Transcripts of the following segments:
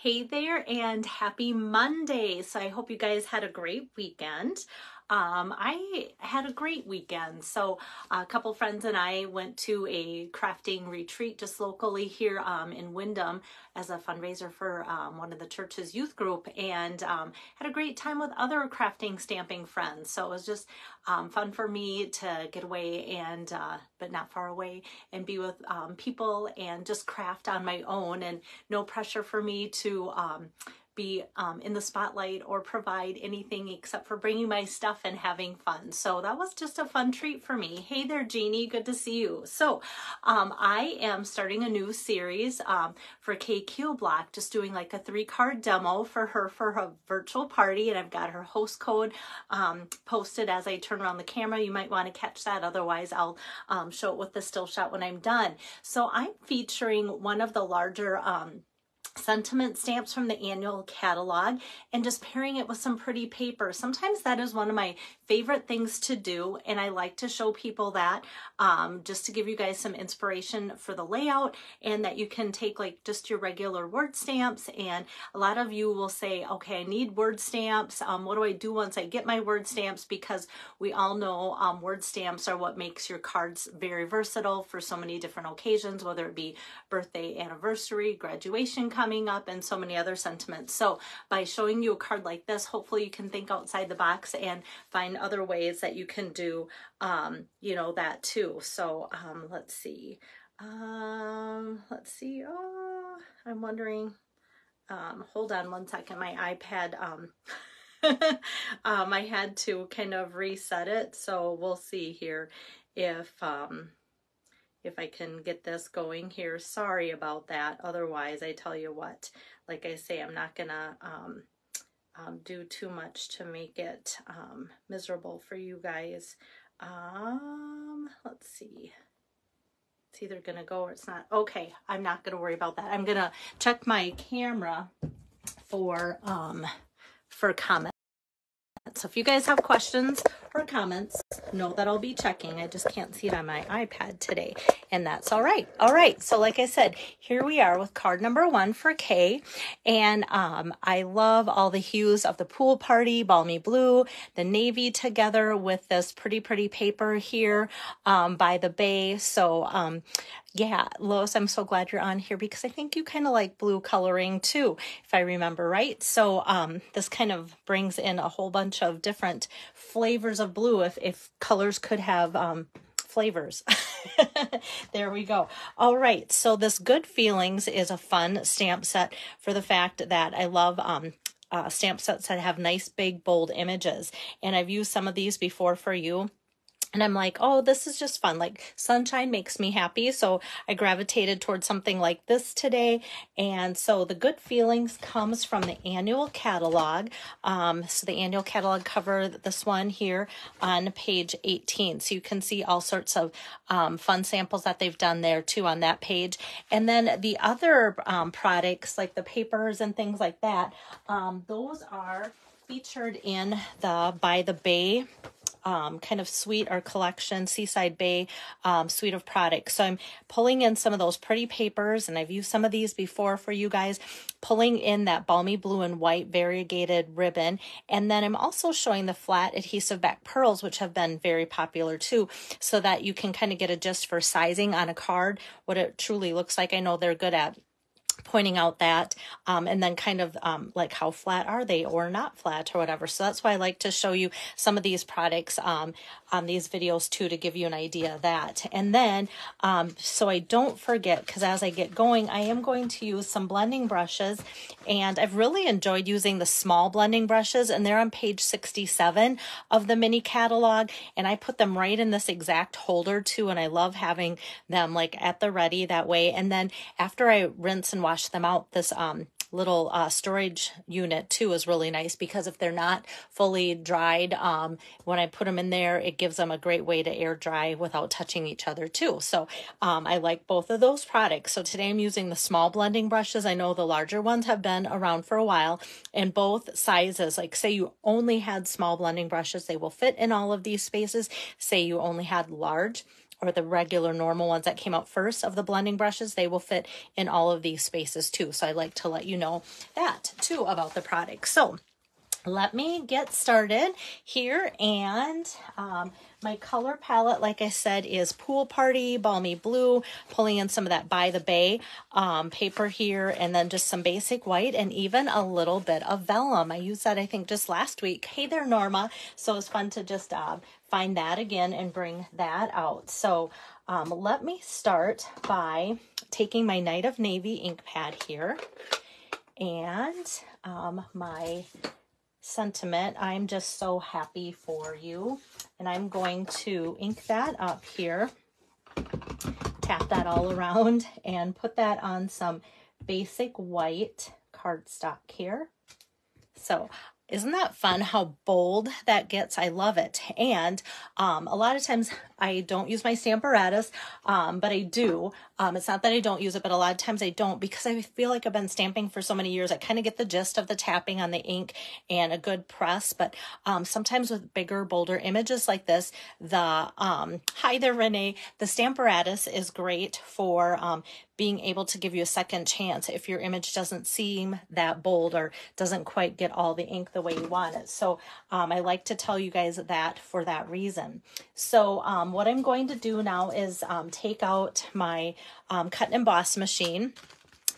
Hey there and happy Monday. So I hope you guys had a great weekend. Um, I had a great weekend. So a couple friends and I went to a crafting retreat just locally here um, in Windham as a fundraiser for um, one of the church's youth group and um, had a great time with other crafting stamping friends. So it was just um, fun for me to get away and, uh, but not far away and be with um, people and just craft on my own and no pressure for me to be um, in the spotlight or provide anything except for bringing my stuff and having fun. So that was just a fun treat for me. Hey there, Jeannie. Good to see you. So um, I am starting a new series um, for KQ Block, just doing like a three card demo for her for her virtual party. And I've got her host code um, posted as I turn around the camera. You might want to catch that. Otherwise, I'll um, show it with the still shot when I'm done. So I'm featuring one of the larger um, sentiment stamps from the annual catalog and just pairing it with some pretty paper. Sometimes that is one of my favorite things to do and I like to show people that um, just to give you guys some inspiration for the layout and that you can take like just your regular word stamps. And a lot of you will say okay I need word stamps. Um, what do I do once I get my word stamps? Because we all know um, word stamps are what makes your cards very versatile for so many different occasions whether it be birthday anniversary graduation coming up and so many other sentiments. So by showing you a card like this, hopefully you can think outside the box and find other ways that you can do, um, you know, that too. So um, let's see. Um, let's see. Oh, I'm wondering. Um, hold on one second. My iPad, um, um, I had to kind of reset it. So we'll see here if, um, if I can get this going here. Sorry about that. Otherwise, I tell you what, like I say, I'm not going to um, um, do too much to make it um, miserable for you guys. Um, let's see. It's either going to go or it's not. Okay, I'm not going to worry about that. I'm going to check my camera for um, for comments. So if you guys have questions or comments, know that I'll be checking. I just can't see it on my iPad today, and that's all right. All right, so like I said, here we are with card number one for Kay, and um, I love all the hues of the pool party, balmy blue, the navy together with this pretty, pretty paper here um, by the bay. So um, yeah, Lois, I'm so glad you're on here because I think you kind of like blue coloring too, if I remember right. So um, this kind of brings in a whole bunch of different flavors of blue if, if colors could have um, flavors. there we go. All right, so this Good Feelings is a fun stamp set for the fact that I love um, uh, stamp sets that have nice, big, bold images. And I've used some of these before for you and I'm like, oh, this is just fun. Like sunshine makes me happy. So I gravitated towards something like this today. And so the good feelings comes from the annual catalog. Um, so the annual catalog cover this one here on page 18. So you can see all sorts of um, fun samples that they've done there too on that page. And then the other um, products like the papers and things like that, um, those are featured in the By the Bay um, kind of suite or collection, Seaside Bay um, suite of products. So I'm pulling in some of those pretty papers, and I've used some of these before for you guys, pulling in that balmy blue and white variegated ribbon. And then I'm also showing the flat adhesive back pearls, which have been very popular too, so that you can kind of get a gist for sizing on a card, what it truly looks like. I know they're good at pointing out that um, and then kind of um, like how flat are they or not flat or whatever. So that's why i like to show you some of these products um, on these videos too to give you an idea of that. And then um, so i don't forget because as i get going i am going to use some blending brushes. And i've really enjoyed using the small blending brushes and they're on page 67 of the mini catalog. And i put them right in this exact holder too and i love having them like at the ready that way. And then after i rinse and wash them out. This um, little uh, storage unit too is really nice because if they're not fully dried, um, when I put them in there, it gives them a great way to air dry without touching each other too. So um, I like both of those products. So today I'm using the small blending brushes. I know the larger ones have been around for a while and both sizes, like say you only had small blending brushes, they will fit in all of these spaces. Say you only had large, or the regular normal ones that came out first of the blending brushes, they will fit in all of these spaces too. So I like to let you know that too about the product. So let me get started here and um, my color palette, like I said, is Pool Party, Balmy Blue, pulling in some of that By the Bay um, paper here, and then just some basic white and even a little bit of vellum. I used that, I think, just last week. Hey there, Norma. So it's fun to just uh, find that again and bring that out. So um, let me start by taking my Night of Navy ink pad here and um, my sentiment. I'm just so happy for you. And I'm going to ink that up here, tap that all around, and put that on some basic white cardstock here. So isn't that fun how bold that gets? I love it. And um, a lot of times I don't use my Stamparatus, um, but I do. Um, it's not that I don't use it, but a lot of times I don't because I feel like I've been stamping for so many years. I kind of get the gist of the tapping on the ink and a good press. But um, sometimes with bigger, bolder images like this, the um, hi there, Renee. The Stamparatus is great for um, being able to give you a second chance if your image doesn't seem that bold or doesn't quite get all the ink the way you want it. So um, I like to tell you guys that for that reason. So um, what I'm going to do now is um, take out my um, cut and emboss machine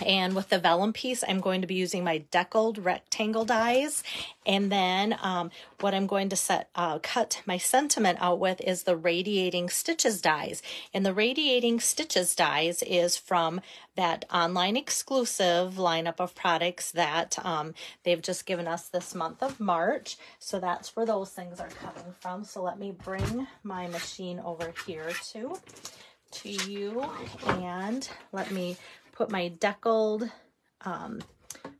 and with the vellum piece, I'm going to be using my deckled rectangle dies. And then um, what I'm going to set uh, cut my sentiment out with is the radiating stitches dies. And the radiating stitches dies is from that online exclusive lineup of products that um, they've just given us this month of March. So that's where those things are coming from. So let me bring my machine over here too to you and let me put my deckled um,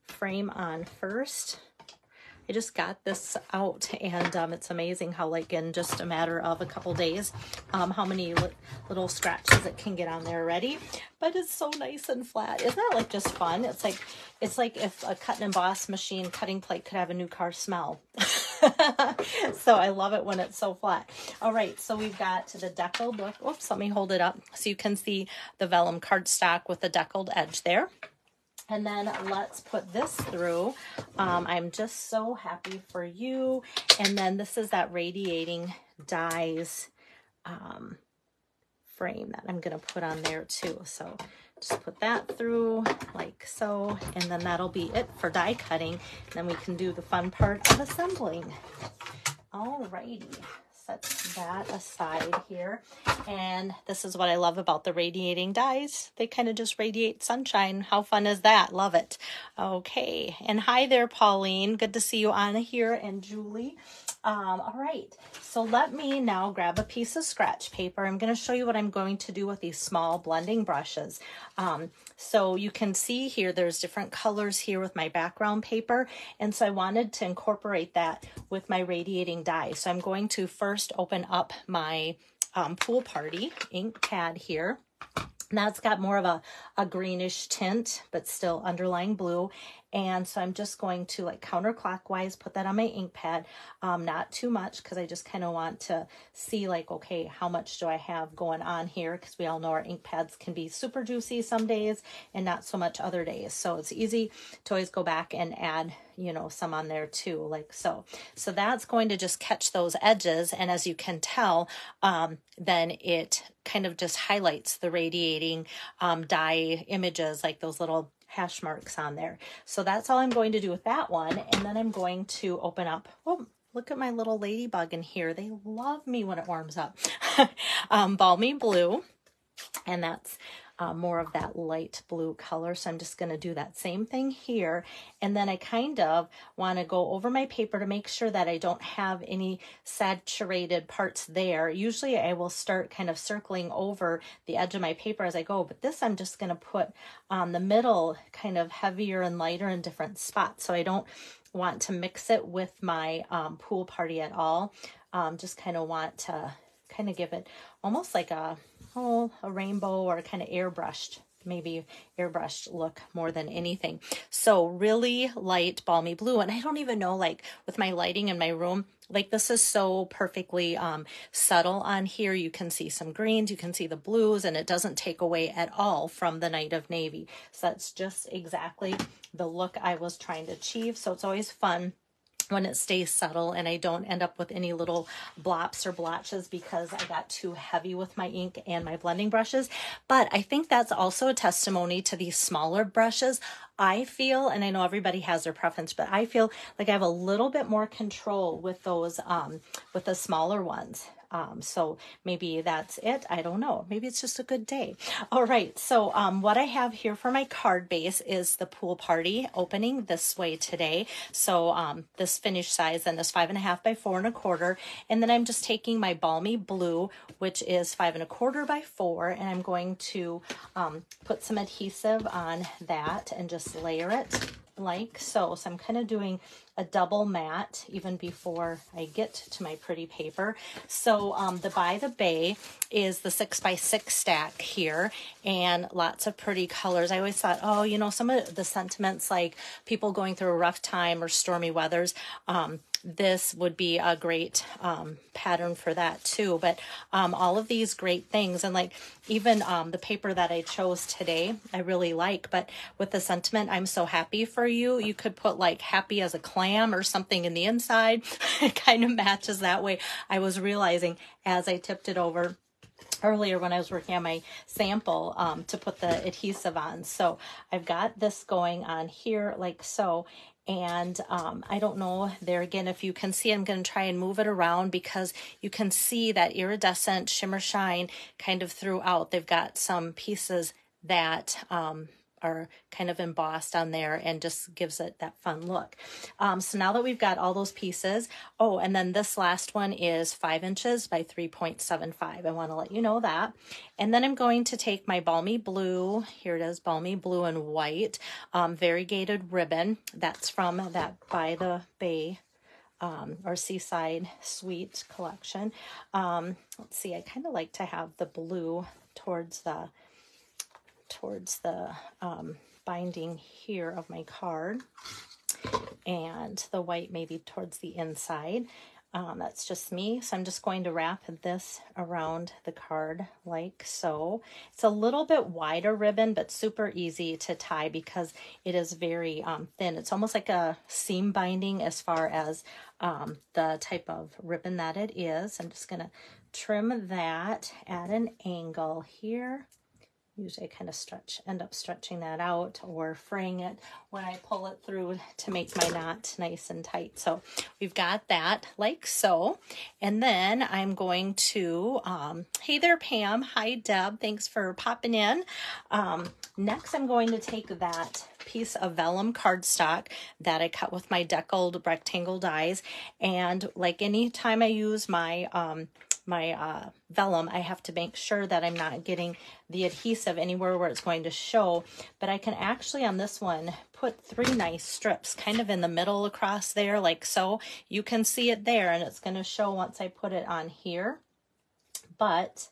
frame on first. I just got this out and um, it's amazing how like in just a matter of a couple days um, how many li little scratches it can get on there already. But it's so nice and flat. Isn't that like just fun? It's like it's like if a cut and emboss machine cutting plate could have a new car smell so I love it when it's so flat all right so we've got to the deckled oops let me hold it up so you can see the vellum cardstock with the deckled edge there and then let's put this through. Um, I'm just so happy for you. And then this is that radiating dies um, frame that I'm going to put on there too. So just put that through like so. And then that'll be it for die cutting. Then we can do the fun part of assembling. Alrighty set that aside here. And this is what I love about the radiating dies. They kind of just radiate sunshine. How fun is that? Love it. Okay. And hi there, Pauline. Good to see you on here and Julie. Um, all right, so let me now grab a piece of scratch paper. I'm going to show you what I'm going to do with these small blending brushes. Um, so you can see here, there's different colors here with my background paper. And so I wanted to incorporate that with my radiating die. So I'm going to first open up my um, Pool Party ink pad here. Now it's got more of a, a greenish tint, but still underlying blue. And so I'm just going to like counterclockwise put that on my ink pad. Um, not too much because I just kind of want to see like, okay, how much do I have going on here? Because we all know our ink pads can be super juicy some days and not so much other days. So it's easy to always go back and add, you know, some on there too, like so. So that's going to just catch those edges. And as you can tell, um, then it kind of just highlights the radiating um, die images, like those little hash marks on there. So that's all I'm going to do with that one. And then I'm going to open up, oh, look at my little ladybug in here. They love me when it warms up. um, Balmy Blue. And that's uh, more of that light blue color. So I'm just going to do that same thing here. And then I kind of want to go over my paper to make sure that I don't have any saturated parts there. Usually I will start kind of circling over the edge of my paper as I go, but this I'm just going to put on the middle kind of heavier and lighter in different spots. So I don't want to mix it with my um, pool party at all. Um, just kind of want to kind of give it almost like a oh, a rainbow or kind of airbrushed maybe airbrushed look more than anything. So really light balmy blue. And I don't even know, like with my lighting in my room, like this is so perfectly um, subtle on here. You can see some greens, you can see the blues, and it doesn't take away at all from the Night of Navy. So that's just exactly the look I was trying to achieve. So it's always fun when it stays subtle and I don't end up with any little blops or blotches because I got too heavy with my ink and my blending brushes. But I think that's also a testimony to these smaller brushes. I feel, and I know everybody has their preference, but I feel like I have a little bit more control with those, um, with the smaller ones. Um, so maybe that's it. I don't know. Maybe it's just a good day. All right. So um, what I have here for my card base is the pool party opening this way today. So um, this finish size and this five and a half by four and a quarter. And then I'm just taking my balmy blue, which is five and a quarter by four. And I'm going to um, put some adhesive on that and just layer it like so. So I'm kind of doing a double mat even before I get to my pretty paper. So um, the By the Bay is the six by six stack here and lots of pretty colors. I always thought, oh, you know, some of the sentiments like people going through a rough time or stormy weathers, um, this would be a great um, pattern for that too. But um, all of these great things, and like even um, the paper that I chose today, I really like. But with the sentiment, I'm so happy for you, you could put like happy as a clam or something in the inside. it kind of matches that way. I was realizing as I tipped it over earlier when I was working on my sample um, to put the adhesive on. So I've got this going on here like so. And um, I don't know there again, if you can see, I'm going to try and move it around because you can see that iridescent shimmer shine kind of throughout. They've got some pieces that um, are kind of embossed on there and just gives it that fun look. Um, so now that we've got all those pieces, oh, and then this last one is five inches by 3.75. I want to let you know that. And then I'm going to take my Balmy Blue, here it is, Balmy Blue and White, um, variegated ribbon. That's from that By the Bay um, or Seaside Suite collection. Um, let's see, I kind of like to have the blue towards the towards the um, binding here of my card and the white maybe towards the inside. Um, that's just me. So I'm just going to wrap this around the card like so. It's a little bit wider ribbon, but super easy to tie because it is very um, thin. It's almost like a seam binding as far as um, the type of ribbon that it is. I'm just going to trim that at an angle here usually I kind of stretch, end up stretching that out or fraying it when I pull it through to make my knot nice and tight. So we've got that like so. And then I'm going to, um, hey there, Pam. Hi, Deb. Thanks for popping in. Um, next, I'm going to take that piece of vellum cardstock that I cut with my deckled rectangle dies. And like any time I use my, um, my uh, vellum, I have to make sure that I'm not getting the adhesive anywhere where it's going to show. But I can actually on this one put three nice strips kind of in the middle across there like so. You can see it there and it's going to show once I put it on here. But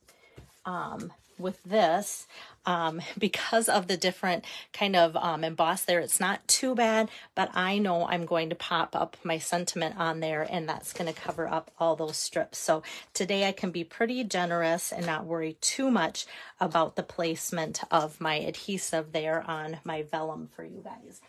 um, with this, um, because of the different kind of um, emboss there, it's not too bad, but I know I'm going to pop up my sentiment on there and that's going to cover up all those strips. So today I can be pretty generous and not worry too much about the placement of my adhesive there on my vellum for you guys.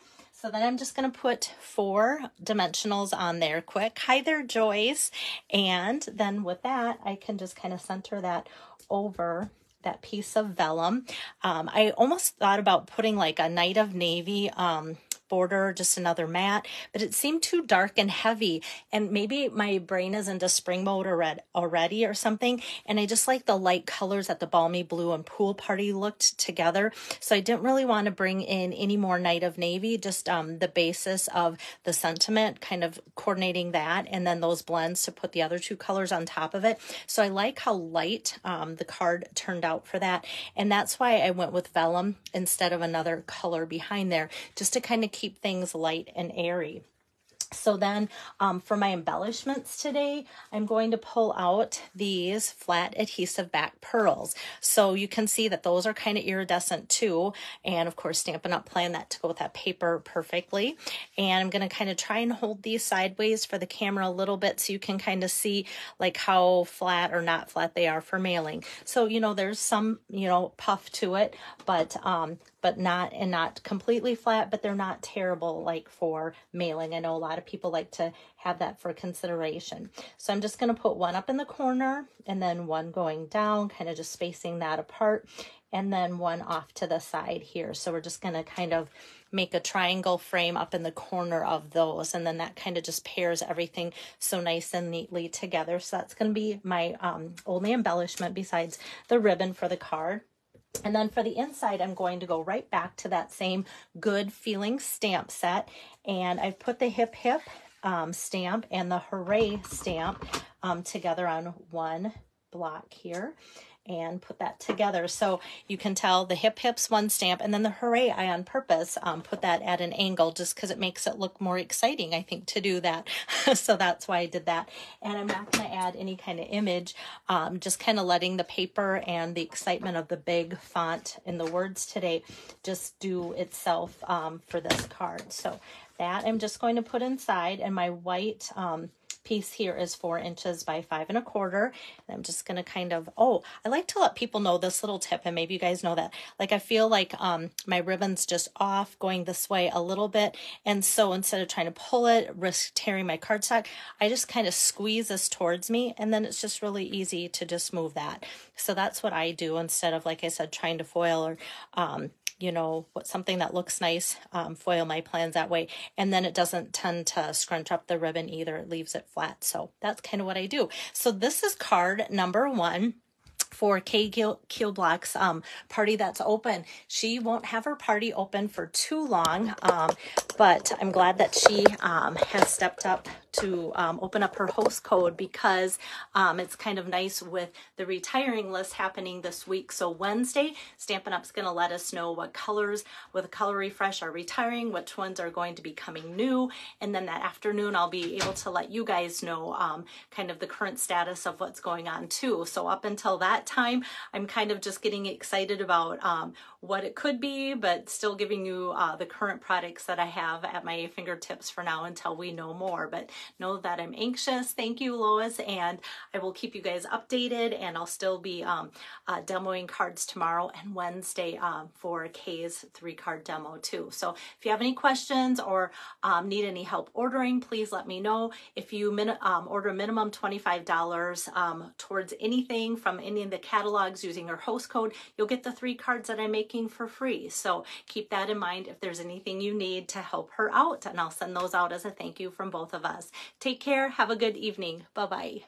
So then I'm just going to put four dimensionals on there quick. Hi there, Joyce. And then with that, I can just kind of center that over that piece of vellum. Um, I almost thought about putting like a Night of Navy um, border, just another mat, but it seemed too dark and heavy. And maybe my brain is into spring mode already or something. And I just like the light colors that the balmy blue and pool party looked together. So I didn't really want to bring in any more night of navy, just um, the basis of the sentiment, kind of coordinating that, and then those blends to put the other two colors on top of it. So I like how light um, the card turned out for that. And that's why I went with vellum instead of another color behind there, just to kind of keep things light and airy. So then um, for my embellishments today, I'm going to pull out these flat adhesive back pearls. So you can see that those are kind of iridescent too. And of course, Stampin' Up! plan that to go with that paper perfectly. And I'm going to kind of try and hold these sideways for the camera a little bit so you can kind of see like how flat or not flat they are for mailing. So, you know, there's some, you know, puff to it, but um, but not and not completely flat, but they're not terrible like for mailing. I know a lot of people like to have that for consideration. So I'm just going to put one up in the corner and then one going down, kind of just spacing that apart, and then one off to the side here. So we're just going to kind of make a triangle frame up in the corner of those and then that kind of just pairs everything so nice and neatly together so that's going to be my um, only embellishment besides the ribbon for the card and then for the inside, I'm going to go right back to that same good feeling stamp set. And I've put the hip hip um, stamp and the hooray stamp um, together on one block here and put that together. So you can tell the hip hips one stamp and then the hooray I on purpose um, put that at an angle just because it makes it look more exciting, I think, to do that. so that's why I did that. And I'm not going to add any kind of image, um, just kind of letting the paper and the excitement of the big font in the words today just do itself um, for this card. So that I'm just going to put inside and my white um, piece here is four inches by five and a quarter. And I'm just going to kind of, oh, I like to let people know this little tip, and maybe you guys know that. Like, I feel like um, my ribbon's just off going this way a little bit. And so instead of trying to pull it, risk tearing my cardstock, I just kind of squeeze this towards me. And then it's just really easy to just move that. So that's what I do instead of, like I said, trying to foil or um, you know, what something that looks nice, um, foil my plans that way. And then it doesn't tend to scrunch up the ribbon either. It leaves it flat. So that's kind of what I do. So this is card number one for Kay Keelblock's um, party that's open. She won't have her party open for too long, um, but I'm glad that she um, has stepped up to um, open up her host code because um, it's kind of nice with the retiring list happening this week. So Wednesday, Stampin' Up's going to let us know what colors with color refresh are retiring, which ones are going to be coming new, and then that afternoon I'll be able to let you guys know um, kind of the current status of what's going on too. So up until that time, I'm kind of just getting excited about um, what it could be, but still giving you uh, the current products that I have at my fingertips for now until we know more. But know that I'm anxious. Thank you, Lois, and I will keep you guys updated, and I'll still be um, uh, demoing cards tomorrow and Wednesday um, for Kay's three card demo too. So if you have any questions or um, need any help ordering, please let me know. If you min um, order minimum $25 um, towards anything from any of the catalogs using our host code, you'll get the three cards that I'm making for free. So keep that in mind if there's anything you need to help her out, and I'll send those out as a thank you from both of us. Take care. Have a good evening. Bye bye.